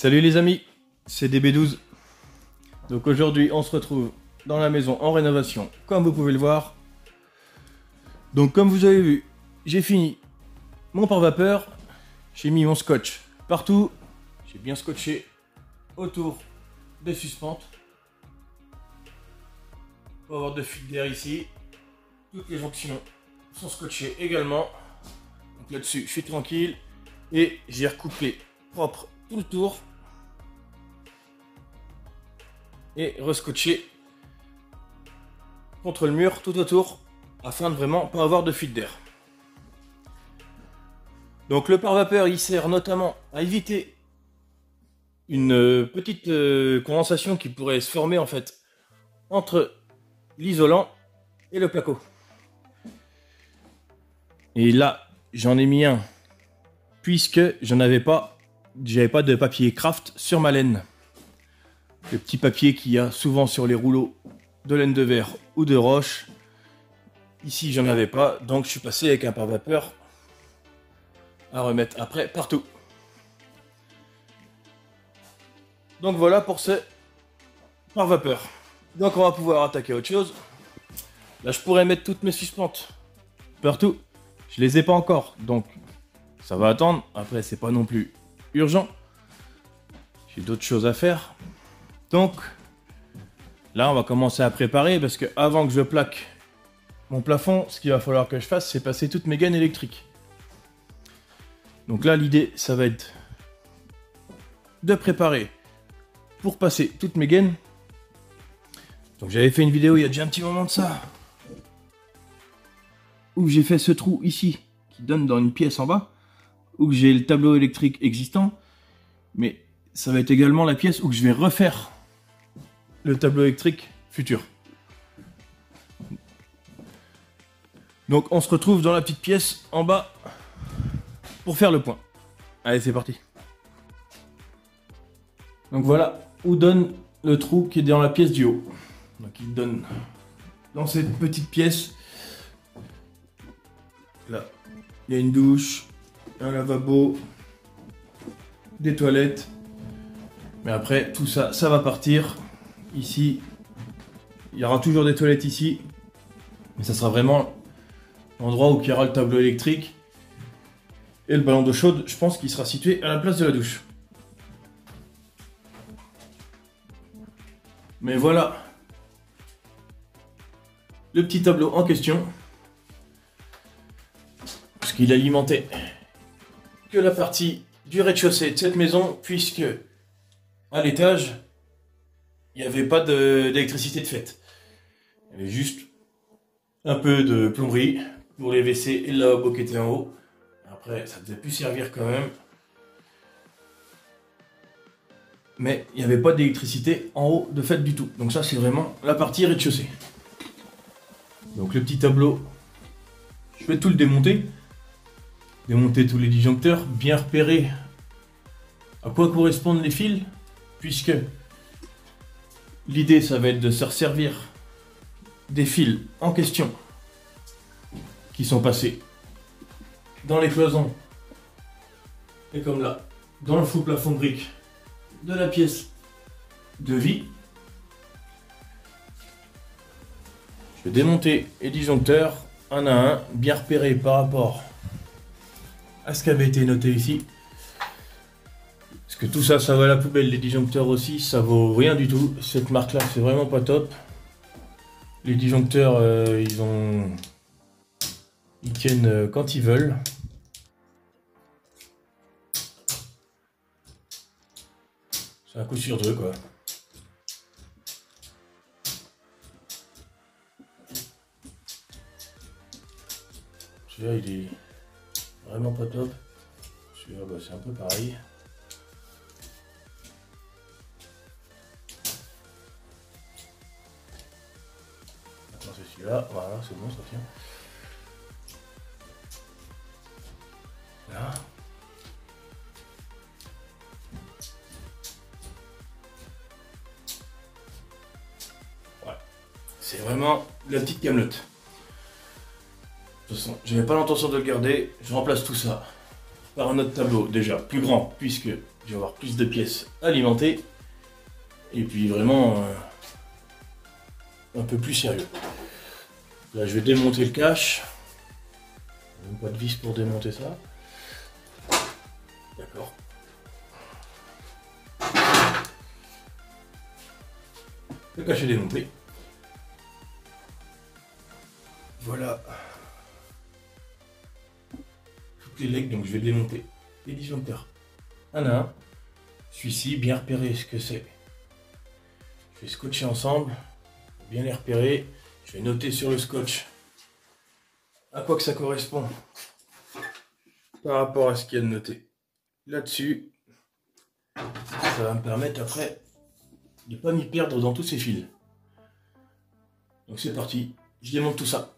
Salut les amis, c'est DB12. Donc aujourd'hui on se retrouve dans la maison en rénovation, comme vous pouvez le voir. Donc comme vous avez vu, j'ai fini mon pare-vapeur, j'ai mis mon scotch partout, j'ai bien scotché autour des suspentes. Pour avoir de fuite d'air ici. Toutes les jonctions sont scotchées également. Donc là-dessus, je suis tranquille. Et j'ai recoupé propre tout le tour. Et rescotché contre le mur tout autour afin de vraiment pas avoir de fuite d'air. Donc le pare-vapeur il sert notamment à éviter une euh, petite euh, condensation qui pourrait se former en fait entre l'isolant et le placo. Et là, j'en ai mis un puisque j'en avais pas, j'avais pas de papier craft sur ma laine. Le petit papier qu'il y a souvent sur les rouleaux de laine de verre ou de roche. Ici, j'en avais pas, donc je suis passé avec un pare-vapeur à remettre après partout. Donc voilà pour ce pare-vapeur. Donc on va pouvoir attaquer autre chose. Là, je pourrais mettre toutes mes suspentes partout. Je les ai pas encore, donc ça va attendre. Après, c'est pas non plus urgent. J'ai d'autres choses à faire. Donc, là, on va commencer à préparer parce que avant que je plaque mon plafond, ce qu'il va falloir que je fasse, c'est passer toutes mes gaines électriques. Donc là, l'idée, ça va être de préparer pour passer toutes mes gaines. Donc j'avais fait une vidéo il y a déjà un petit moment de ça. Où j'ai fait ce trou ici, qui donne dans une pièce en bas où j'ai le tableau électrique existant, mais ça va être également la pièce où je vais refaire le tableau électrique futur. Donc on se retrouve dans la petite pièce en bas pour faire le point. Allez, c'est parti. Donc voilà où donne le trou qui est dans la pièce du haut. Donc il donne dans cette petite pièce. Là, il y a une douche, un lavabo, des toilettes. Mais après, tout ça, ça va partir. Ici, il y aura toujours des toilettes ici. Mais ça sera vraiment l'endroit où il y aura le tableau électrique. Et le ballon d'eau chaude, je pense qu'il sera situé à la place de la douche. Mais voilà. Le petit tableau en question. Parce qu'il alimentait que la partie du rez-de-chaussée de cette maison, puisque à l'étage, il n'y avait pas d'électricité de, fait. Il y avait juste un peu de plomberie pour les WC et le lavabo qui était en haut. Après, ça devait plus servir quand même. Mais il n'y avait pas d'électricité en haut de fait du tout. Donc ça, c'est vraiment la partie rez-de-chaussée. Donc le petit tableau, je vais tout le démonter démonter tous les disjoncteurs, bien repérer à quoi correspondent les fils, puisque l'idée ça va être de se resservir des fils en question qui sont passés dans les cloisons. Et comme là dans le faux plafond de briques de la pièce de vie. Je vais démonter les disjoncteurs un à un, bien repérés par rapport à ce qui avait été noté ici. Parce que tout ça, ça va à la poubelle. Les disjoncteurs aussi, ça vaut rien du tout. Cette marque-là, c'est vraiment pas top. Les disjoncteurs, euh, ils ont... Ils tiennent euh, quand ils veulent. C'est un coup sur deux, quoi. Vraiment pas top. Celui-là, bah, c'est un peu pareil. Maintenant c'est celui-là, voilà, c'est bon, ça tient. Là. Ouais. C'est vraiment la petite camelote. De toute façon, pas l'intention de le garder. Je remplace tout ça par un autre tableau, déjà plus grand, puisque je vais avoir plus de pièces alimentées. Et puis vraiment euh, un peu plus sérieux. Là, je vais démonter le cache. Pas de vis pour démonter ça. D'accord. Le cache est démonté. Voilà. Les legs, donc je vais démonter les disjoncteurs un à un. Celui-ci, bien repérer ce que c'est. Je vais scotcher ensemble, bien les repérer. Je vais noter sur le scotch à quoi que ça correspond par rapport à ce qu'il y a de noté là-dessus. Ça va me permettre après de ne pas m'y perdre dans tous ces fils. Donc c'est parti, je démonte tout ça.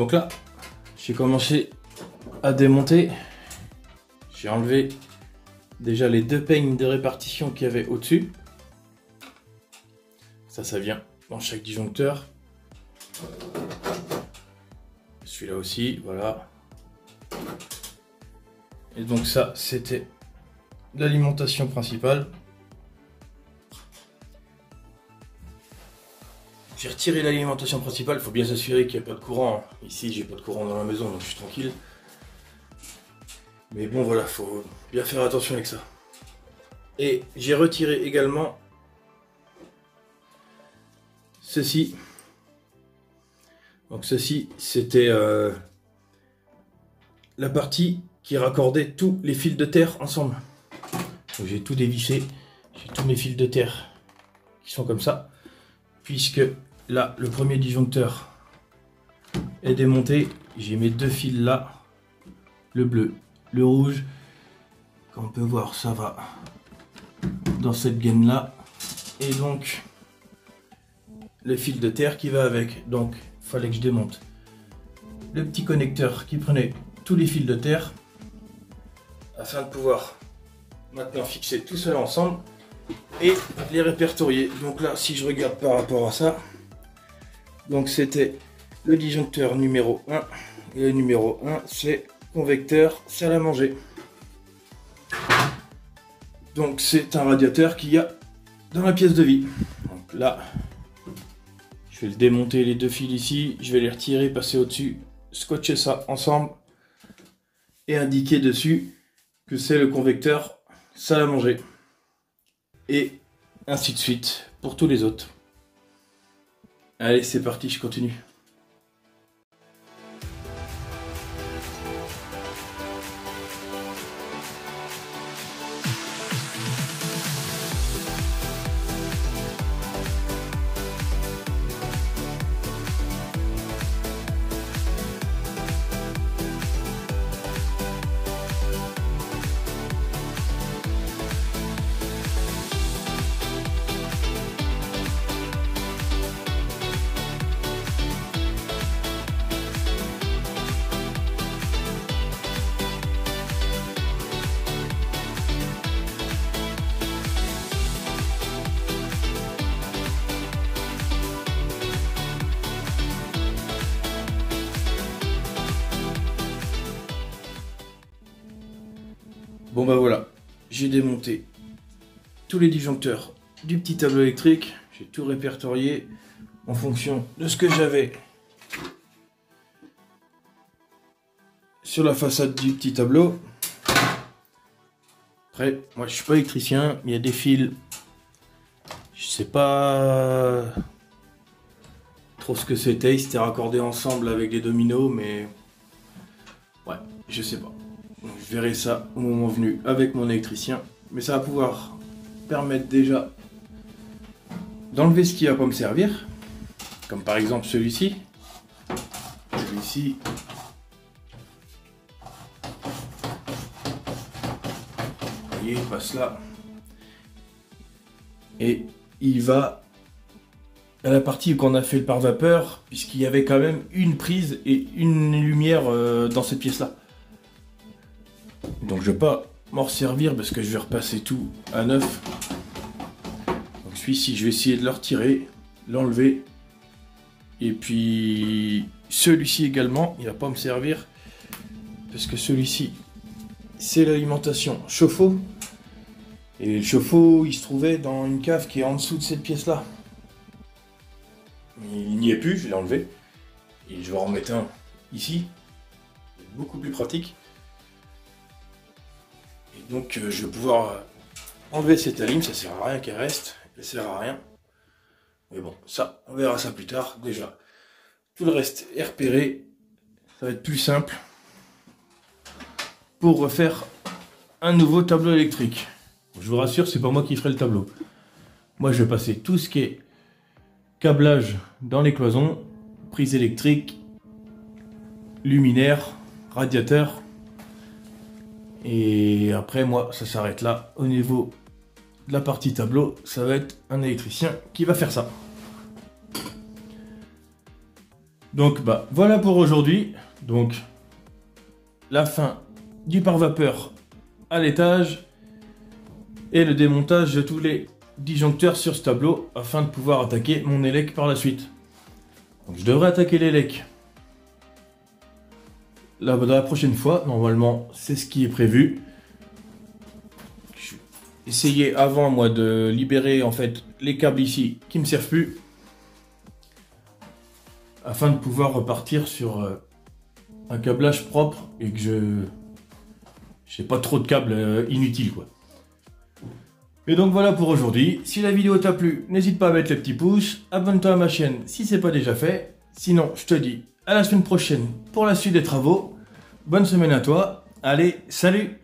Donc là, j'ai commencé à démonter. J'ai enlevé déjà les deux peignes de répartition qu'il y avait au-dessus. Ça, ça vient dans chaque disjoncteur. Celui-là aussi, voilà. Et donc ça, c'était l'alimentation principale. J'ai retiré l'alimentation principale, il faut bien s'assurer qu'il n'y a pas de courant. Ici, j'ai pas de courant dans la maison, donc je suis tranquille. Mais bon, voilà, faut bien faire attention avec ça. Et j'ai retiré également ceci. Donc ceci, c'était euh, la partie qui raccordait tous les fils de terre ensemble. J'ai tout dévissé, j'ai tous mes fils de terre qui sont comme ça, puisque Là, le premier disjoncteur est démonté. J'ai mes deux fils là. Le bleu, le rouge. Comme on peut voir, ça va dans cette gaine là. Et donc, le fil de terre qui va avec. Donc, il fallait que je démonte le petit connecteur qui prenait tous les fils de terre afin de pouvoir maintenant fixer tout cela ensemble et les répertorier. Donc là, si je regarde par rapport à ça, donc c'était le disjoncteur numéro 1. Et le numéro 1, c'est convecteur salle à manger. Donc c'est un radiateur qu'il y a dans la pièce de vie. Donc là, je vais le démonter les deux fils ici, je vais les retirer, passer au-dessus, scotcher ça ensemble et indiquer dessus que c'est le convecteur salle à manger. Et ainsi de suite pour tous les autres. Allez, c'est parti, je continue. Bon bah voilà, j'ai démonté tous les disjoncteurs du petit tableau électrique, j'ai tout répertorié en fonction de ce que j'avais sur la façade du petit tableau. Après, moi je suis pas électricien, il y a des fils, je sais pas trop ce que c'était, ils s'étaient raccordés ensemble avec des dominos, mais ouais, je sais pas. Je verrai ça au moment venu avec mon électricien. Mais ça va pouvoir permettre déjà d'enlever ce qui va pas me servir. Comme par exemple celui-ci. Celui-ci. Vous voyez, il passe là. Et il va à la partie qu'on a fait le pare-vapeur, puisqu'il y avait quand même une prise et une lumière euh, dans cette pièce-là. Donc je vais pas m'en servir parce que je vais repasser tout à neuf. Donc celui-ci, je vais essayer de le retirer, l'enlever. Et puis celui-ci également, il va pas me servir parce que celui-ci, c'est l'alimentation chauffe-eau. Et le chauffe-eau, il se trouvait dans une cave qui est en dessous de cette pièce-là. Il n'y est plus, je l'ai enlevé. Et je vais en remettre un ici. Beaucoup plus pratique. Donc euh, je vais pouvoir euh, enlever cette alim, ça sert à rien qu'elle reste. Elle sert à rien. Mais bon, ça, on verra ça plus tard. Déjà, tout le reste est repéré. Ça va être plus simple pour refaire un nouveau tableau électrique. Je vous rassure, c'est pas moi qui ferai le tableau. Moi, je vais passer tout ce qui est câblage dans les cloisons, prise électrique, luminaire, radiateur. Et après, moi, ça s'arrête là. Au niveau de la partie tableau, ça va être un électricien qui va faire ça. Donc, bah, voilà pour aujourd'hui. Donc, la fin du pare-vapeur à l'étage et le démontage de tous les disjoncteurs sur ce tableau afin de pouvoir attaquer mon élec par la suite. Donc je devrais attaquer l'élec la, la prochaine fois. Normalement, c'est ce qui est prévu. Essayer avant moi de libérer en fait les câbles ici qui me servent plus afin de pouvoir repartir sur euh, un câblage propre et que je j'ai pas trop de câbles euh, inutiles quoi. Et donc voilà pour aujourd'hui. Si la vidéo t'a plu, n'hésite pas à mettre le petit pouce, abonne-toi à ma chaîne si c'est pas déjà fait. Sinon, je te dis à la semaine prochaine pour la suite des travaux. Bonne semaine à toi. Allez, salut